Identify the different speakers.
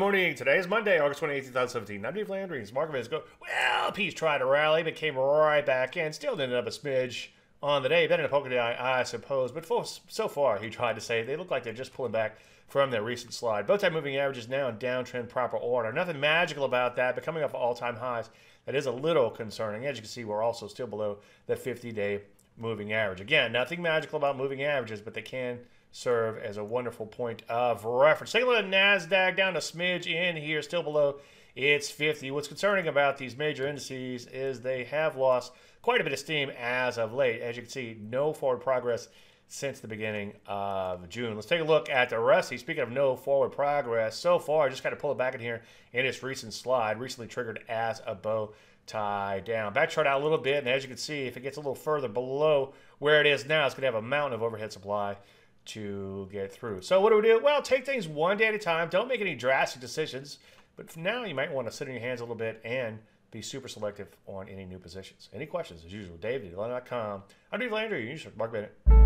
Speaker 1: morning. Today is Monday, August 28, 2017. I'm Dave Landry. Market minutes go. Well, Peace tried to rally, but came right back in. Still ended up a smidge on the day. Better than a poke in the eye, I suppose. But for, so far, he tried to say they look like they're just pulling back from their recent slide. Both time moving averages now in downtrend proper order. Nothing magical about that, but coming off all time highs, that is a little concerning. As you can see, we're also still below the 50 day moving average. Again, nothing magical about moving averages, but they can serve as a wonderful point of reference. Take a look at NASDAQ down a smidge in here, still below its 50. What's concerning about these major indices is they have lost quite a bit of steam as of late. As you can see, no forward progress since the beginning of June. Let's take a look at the Russell. Speaking of no forward progress, so far, I just kind of pull it back in here in its recent slide, recently triggered as a bow tie down. Back chart out a little bit, and as you can see, if it gets a little further below where it is now, it's going to have a mountain of overhead supply to get through. So what do we do? Well, take things one day at a time. Don't make any drastic decisions. But now, you might want to sit on your hands a little bit and be super selective on any new positions. Any questions, as usual, Dave, I'm Dave Landry. You should Mark Bennett.